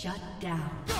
Shut down.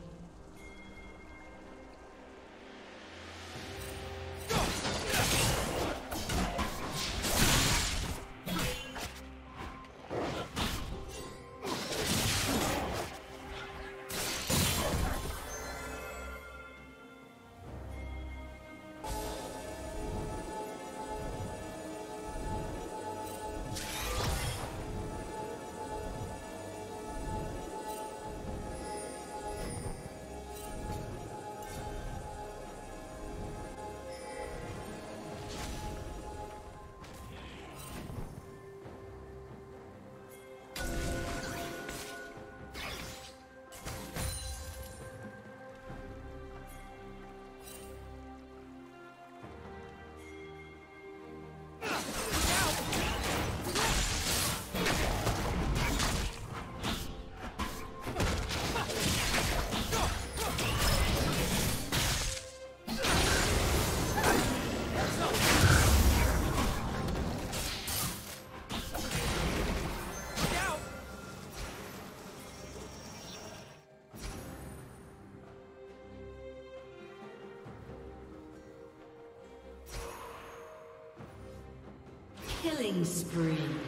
Killing spree.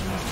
Look out!